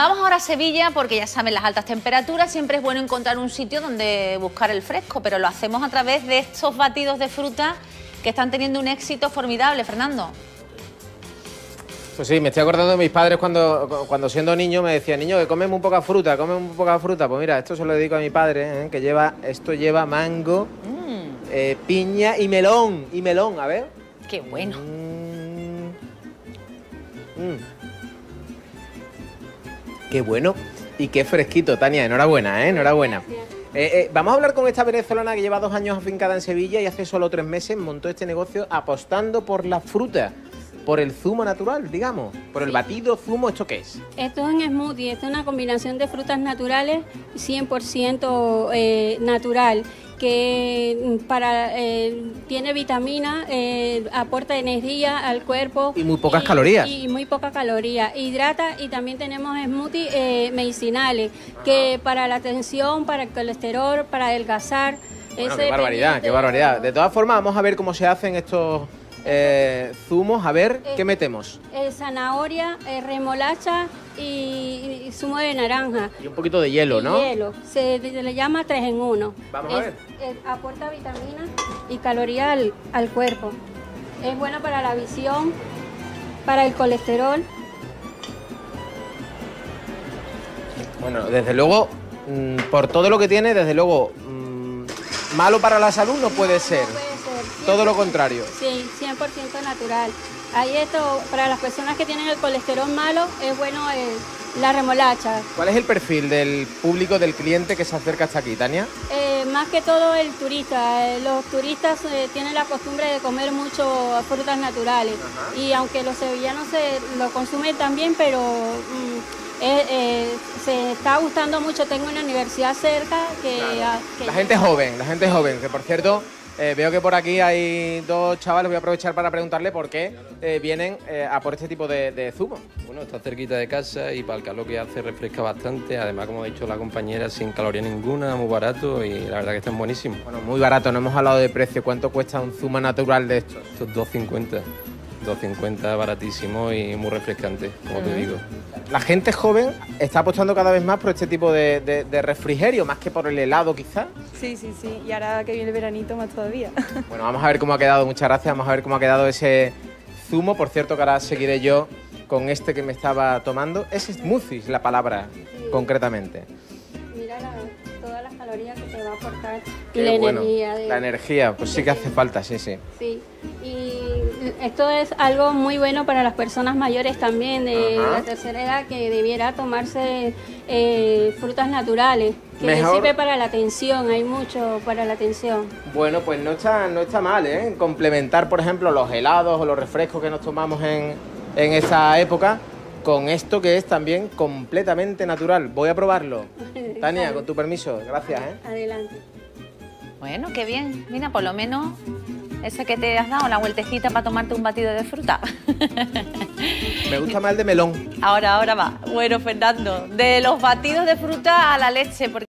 Vamos ahora a Sevilla porque ya saben las altas temperaturas, siempre es bueno encontrar un sitio donde buscar el fresco, pero lo hacemos a través de estos batidos de fruta que están teniendo un éxito formidable, Fernando. Pues sí, me estoy acordando de mis padres cuando, cuando siendo niño me decían, niño, que comes muy poca fruta, comes muy poca fruta. Pues mira, esto se lo dedico a mi padre, ¿eh? que lleva, esto lleva mango, mm. eh, piña y melón, y melón, a ver. Qué bueno. Mm. Mm. Qué bueno y qué fresquito, Tania. Enhorabuena, ¿eh? Enhorabuena. Eh, eh, vamos a hablar con esta venezolana que lleva dos años afincada en Sevilla y hace solo tres meses montó este negocio apostando por la fruta, por el zumo natural, digamos, por el batido zumo. ¿Esto qué es? Esto es un smoothie, esto es una combinación de frutas naturales 100% eh, natural que mm, para eh, tiene vitamina, eh, aporta energía al cuerpo. Y muy pocas calorías. Y muy pocas calorías. Hidrata y también tenemos smoothies eh, medicinales, que para la tensión, para el colesterol, para adelgazar. Bueno, qué barbaridad, qué barbaridad. De todas formas, vamos a ver cómo se hacen estos eh, zumos, a ver, ¿qué metemos? zanahoria, remolacha y, zumo de naranja. Y un poquito de hielo, ¿no? Hielo, se, le llama 3 en 1. Vamos a ver. aporta vitamina y calorías al, al cuerpo. Es bueno para la visión, para el colesterol. Bueno, desde luego, mm, por todo lo que tiene, desde luego, mm, malo para la salud no puede ser. Todo lo contrario. Sí, 100% natural. Ahí esto, para las personas que tienen el colesterol malo, es bueno la remolacha. ¿Cuál es el perfil del público, del cliente que se acerca hasta aquí, Tania? Eh, más que todo el turista. Eh, los turistas eh, tienen la costumbre de comer mucho frutas naturales. Y aunque los sevillanos se lo consumen también, pero mm, se está gustando mucho. Tengo una universidad cerca que, que... La gente joven, la gente joven, que por cierto eh, veo que por aquí hay dos chavales, voy a aprovechar para preguntarle por qué eh, vienen eh, a por este tipo de, zumo. Bueno, está cerquita de casa y para el calor que hace refresca bastante. Además, como ha dicho la compañera, sin caloría ninguna, muy barato y la verdad que están buenísimos. Bueno, muy barato, no hemos hablado de precio. ¿Cuánto cuesta un zumo natural de estos? Estos 2,50. 2.50 baratísimo y muy refrescante, como te digo. La gente joven está apostando cada vez más por este tipo de, refrigerio, más que por el helado quizás. Sí, sí, sí, y ahora que viene el veranito más todavía. Bueno, vamos a ver cómo ha quedado, muchas gracias, vamos a ver cómo ha quedado ese zumo, por cierto que ahora seguiré yo con este que me estaba tomando. Es smoothie la palabra, concretamente. Mira todas las calorías que te va a aportar y la energía. La energía, pues sí que hace falta, sí, sí. Sí, y esto es algo muy bueno para las personas mayores también de la tercera edad que debiera tomarse eh, frutas naturales, que sirve para la atención, hay mucho para la atención. Bueno, pues no está, no está mal, ¿eh? Complementar, por ejemplo, los helados o los refrescos que nos tomamos en, en esa época con esto que es también completamente natural. Voy a probarlo. Tania, con tu permiso, gracias. ¿eh? Adelante. Bueno, qué bien. Mira, por lo menos ese que te has dado, la vueltecita para tomarte un batido de fruta. Me gusta más el de melón. Ahora, ahora va. Bueno, Fernando, de los batidos de fruta a la leche, porque